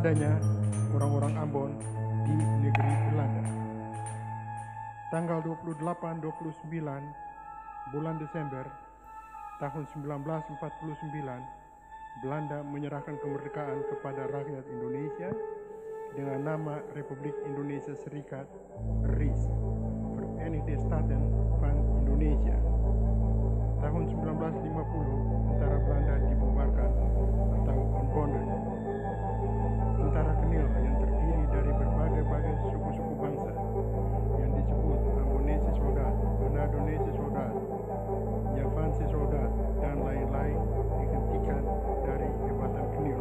Adanya orang-orang Ambon di negeri Belanda. Tanggal 28-29 bulan Desember tahun 1949, Belanda menyerahkan kemerdekaan kepada rakyat Indonesia dengan nama Republik Indonesia Serikat RIS Verenigde Staten van Indonesia. Tahun 1950, tentara Belanda dibubarkan atau unbonded. Tentara Kenil yang terdiri dari berbagai-bagai suku-suku bangsa yang disebut Ambonese Soldat, Benadonese Soldat, Javanese Soldat, dan lain-lain dihentikan dari jabatan Kenil.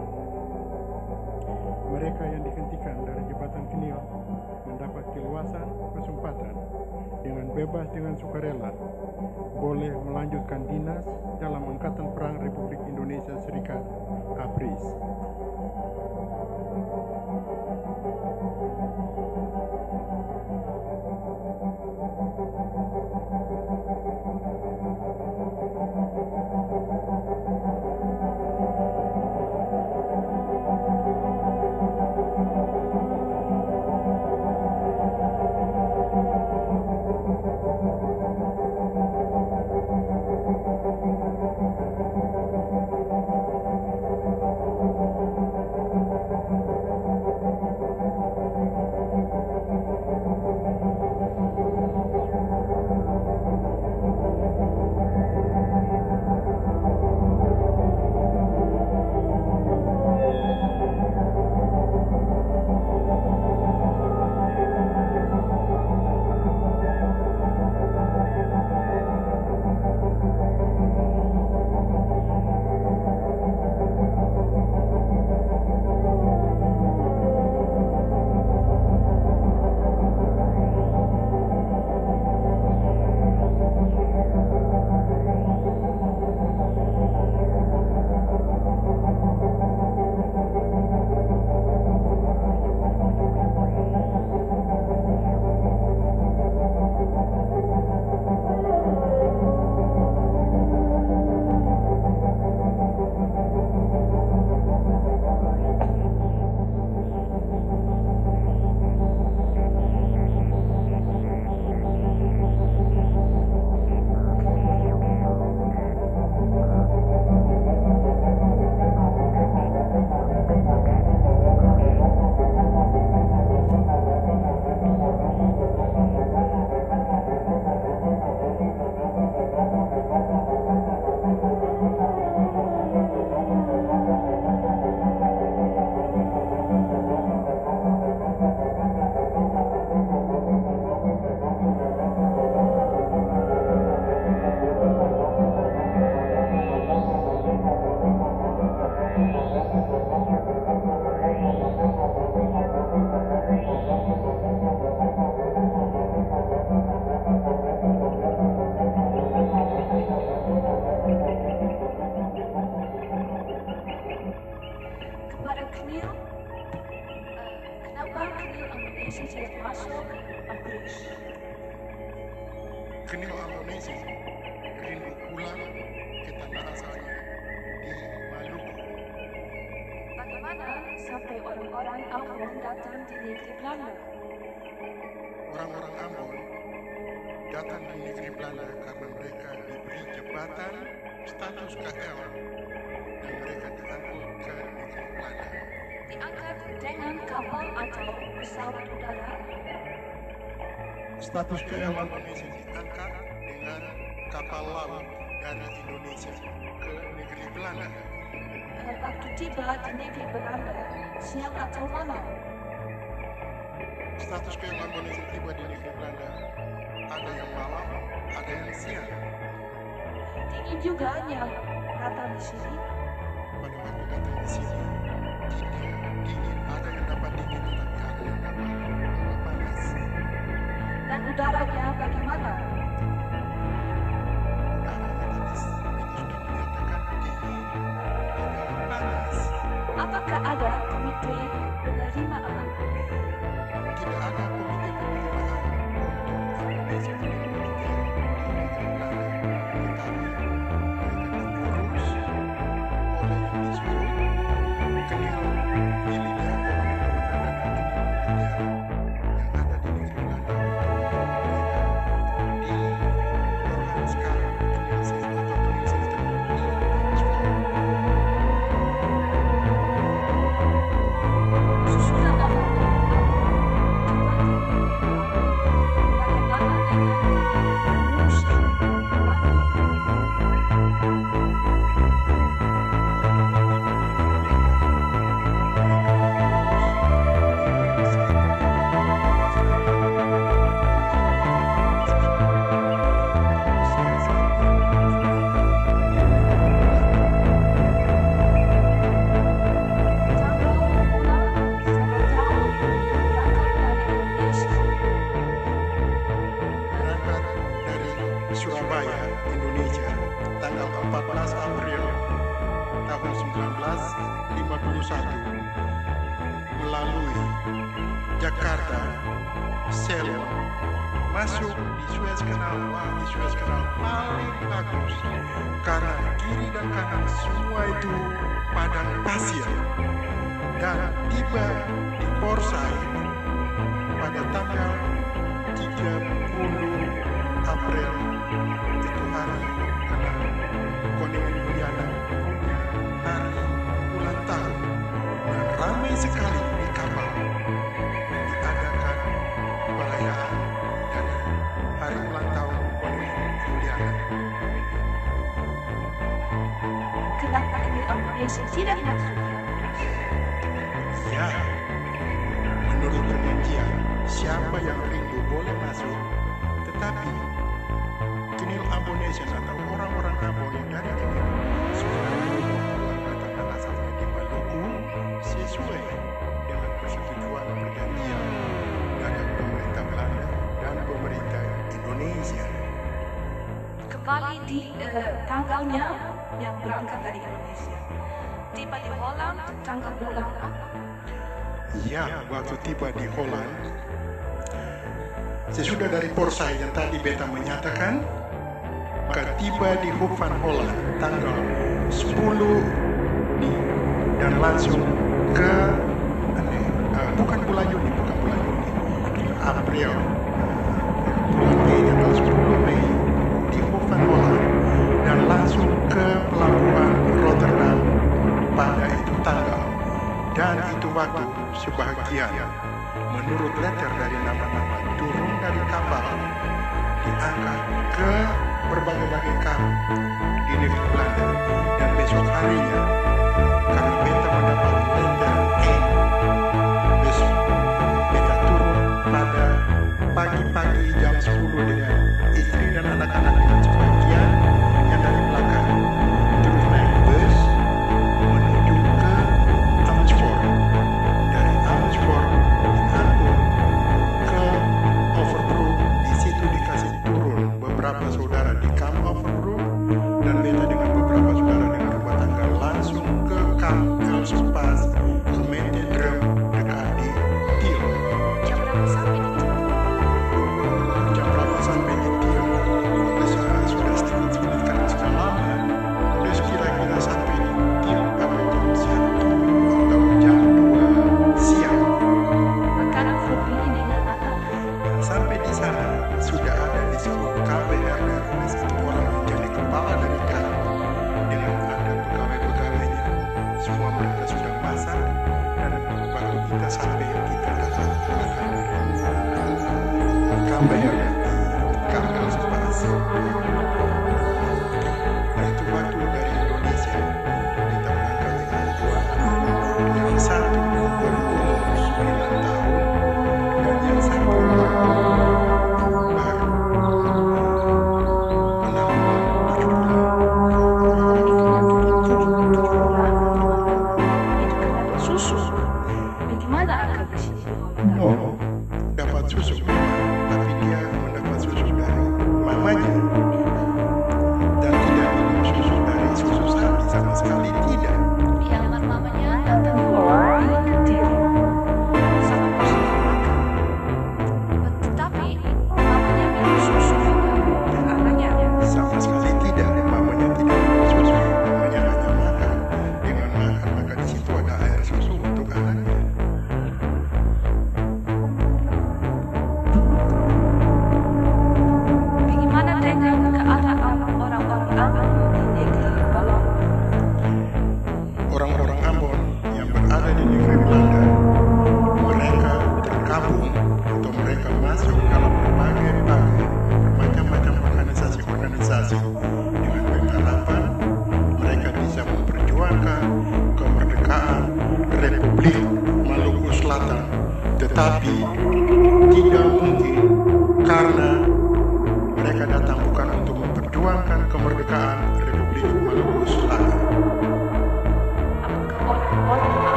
Mereka yang dihentikan dari jabatan Kenil mendapat keluasan kesempatan dengan bebas dengan sukarela boleh melanjutkan dinas dalam Angkatan Perang Amnésia se les pasó a Cruz. Kenil Amnésia, rindu pulang ke tanah asalnya di Maluku. Bagaimana sampai orang-orang Ambon datang di negeri Belanda? Orang-orang Ambon datang di negeri Belanda karena mereka diberi jabatan status KL dan mereka diangkut ke negeri Belanda. Diangkat dengan kapal atau pesawat udara? Status KL Indonesia diangkat dengan kapal laut dari Indonesia ke negeri Belanda. Waktu tiba di negeri Belanda, siang atau malam? Status KL Indonesia tiba di negeri Belanda ada yang malam, ada yang siang. Dingin juga yang datang di sini. Pada waktu datang di sini Dan udaranya Ceylon, masuk di Suez Canal. Wah, di Suez Canal paling bagus karena kiri dan kanan semua itu padang pasir dan tiba di Port Said pada tanggal 30 April Indonesia tidak masuk? Ya, menurut perjanjian, siapa yang rindu boleh masuk, tetapi Kenil Ambonesian atau orang-orang yang dari Kenil pulang ke tanah asalnya di Maluku sesuai dengan persetujuan perjanjian dari pemerintah Belanda dan pemerintah Indonesia. Kembali di eh, tanggalnya yang berangkat dari Indonesia. Tiba di Holland tanggal bulan apa? Ya, waktu tiba di Holland, sesudah dari Porsche yang tadi beta menyatakan, maka tiba di Hoek van Holland tanggal 10 nih dan langsung ke eh, bukan bulan Juni, bukan bulan Juni, April, bulan Mei dan itu waktu sebahagian. Menurut letter dari nama-nama turun dari kapal diangkat ke berbagai-bagai kamp di negeri Belanda dan besok harinya karena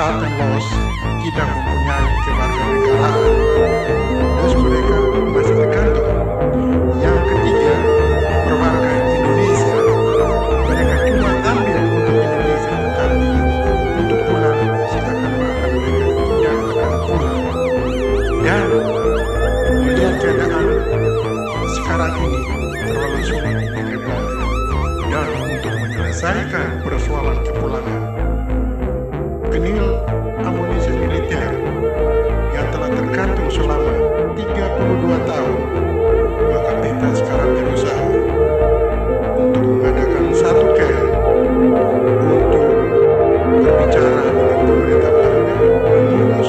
status tidak mempunyai kewarganegaraan Terus mereka masih tergantung yang ketiga berwarga Indonesia. Mereka cuma ambil untuk Indonesia tetapi untuk pulang sedangkan mereka tidak akan pulang. Dan melihat keadaan sekarang ini terlalu sulit dan untuk menyelesaikan persoalan kepulangan Penil amunisi militer yang telah tergantung selama 32 tahun, maka kita sekarang berusaha untuk mengadakan satu kali untuk berbicara dengan pemerintah Belanda untuk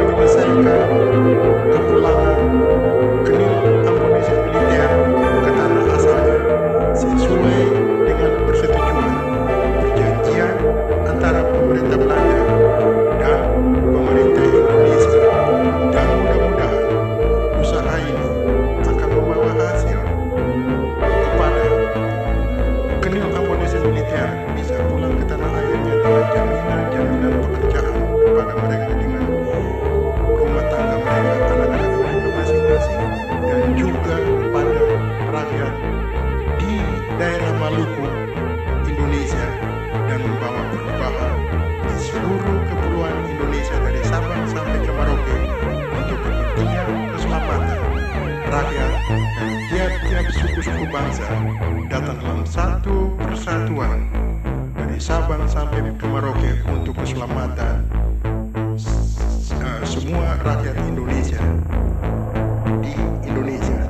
menyelesaikan kepulangan tiap-tiap suku-suku bangsa datang dalam satu persatuan dari Sabang sampai ke Merauke untuk keselamatan eh, semua rakyat Indonesia di Indonesia.